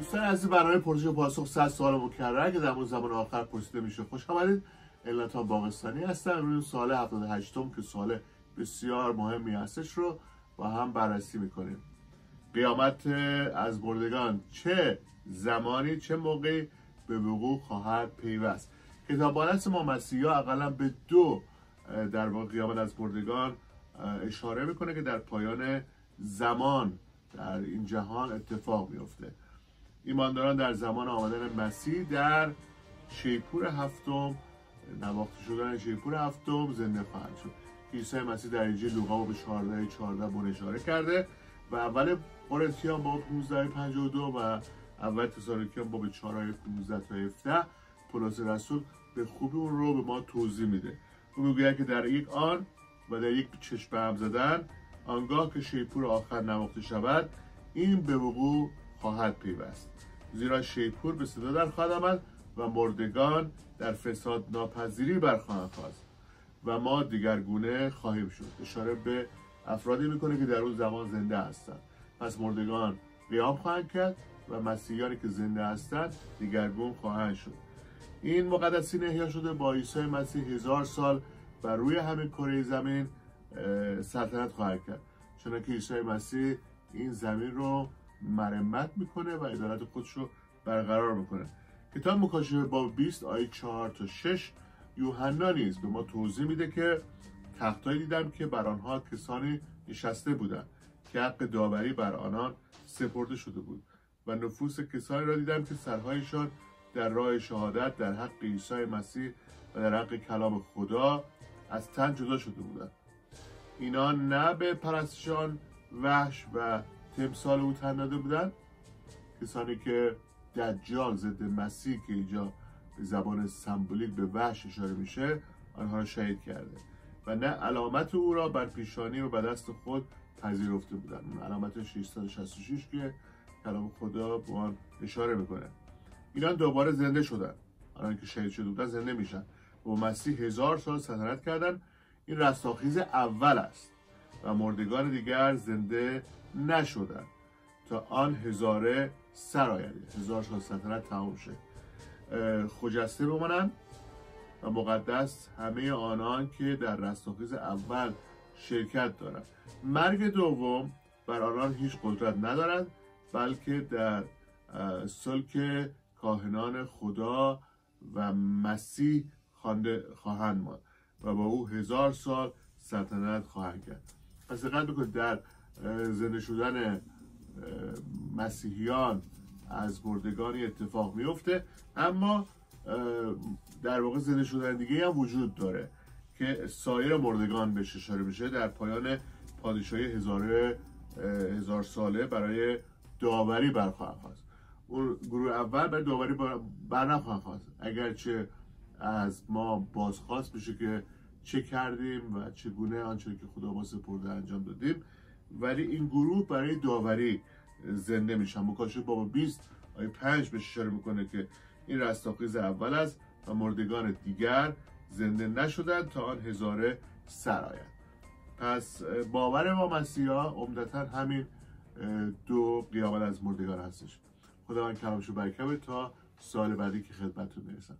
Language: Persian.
دوستان از برنامه پرسش و پاسخ 100 سوال مکرر. که در زمان آخر پرسیده میشه خوش آمدید. علتا باقستانی هستم روی سال 78 م که سال بسیار مهمی هستش رو با هم بررسی می‌کنیم. قیامت از بردگان چه زمانی چه موقعی به وقوع خواهد پیوست؟ کتاب بانست ما مسیحی اقلا به دو در واقع قیامت از بردگان اشاره می‌کنه که در پایان زمان در این جهان اتفاق میفته ایمانداران در زمان آمدن مسیح در شیپور هفتم نواخته شدن شیپور هفتم زنده خواهند شد. عیسی مسیح در اینجیل لوقا به 14 14 بون اشاره کرده و اول قرنتیان با 15 52 و اول تسالونیکیان با به 4 15 تا 17 پولس رسول به خوبی اون رو به ما توضیح میده. او می‌گوید که در یک آن و در یک چشم هم زدن آنگاه که شیپور آخر نواخته شود این به وقوع خواهد پیوست. زیرا شیپور به صدا در خواهد آمد و مردگان در فساد ناپذیری برخواهند خواست و ما دیگرگونه خواهیم شد. اشاره به افرادی می‌کنه که در اون زمان زنده هستند. پس مردگان قیام خواهند کرد و مسیحیانی که زنده هستند دیگرگون خواهند شد. این مقدسین احیا شده با عیسی مسیح هزار سال بر روی همین کره زمین سلطنت خواهد کرد. چنانکه عیسی مسیح این زمین رو مرمت می‌کنه و ادارت خودش رو برقرار می‌کنه. کتاب مکاشفه با 20 آیه 4 تا 6 یوحنا نیز به ما توضیح میده که تختایی دیدم که بر آنها کسانی نشسته بودند که حق داوری بر آنان سپرده شده بود و نفوس کسانی را دیدم که سرهایشان در راه شهادت در حق عیسی مسیح و در حق کلام خدا از تن جدا شده بودند. اینا نه به پرستشان وحش و تمثال او تن داده بودن. کسانی که دجال ضد مسیح که اینجا به زبان سمبولیک به وحش اشاره میشه آنها را شهید کرده. و نه علامت او را بر پیشانی و به دست خود پذیرفته بودن. اون علامت 666 که کلام خدا به آن اشاره می‌کنه. اینا دوباره زنده شدن. آنان که شهید شده بودن زنده میشن. و مسیح هزار سال سلطنت کردن. این رستاخیز اول است و مردگان دیگر زنده نشدن. تا آن هزاره سر آید هزار سال سلطنت تمام شه. خجسته بمانند و مقدس همه آنان که در رستاخیز اول شرکت دارند. مرگ دوم بر آنان هیچ قدرت ندارد بلکه در سلک کاهنان خدا و مسیح خوانده خواهند ماند و با او هزار سال سلطنت خواهند کرد. پس دقت بکنید در زنده شدن مسیحیان از مردگانی اتفاق میفته اما در واقع زنده شدن دیگه هم وجود داره که سایر مردگان بهش اشاره میشه در پایان پادشاهی هزار, هزار ساله برای داوری برخواهد خواست. اون گروه اول برای داوری بر نخواهد خواست. اگرچه از ما بازخواست بشه که چه کردیم و چگونه آنچه که خدا ما سپرده انجام دادیم ولی این گروه برای داوری زنده میشن. مکاشفه بابا 20 آیه 5 به اشاره می‌کنه که این رستاخیز اول است و مردگان دیگر زنده نشدن تا آن هزاره سر آید پس باور ما مسیحا عمدتا همین دو قیامت از مردگان هستش. خدا من کلامشو برکبه تا سال بعدی که خدمتتون می‌رسم.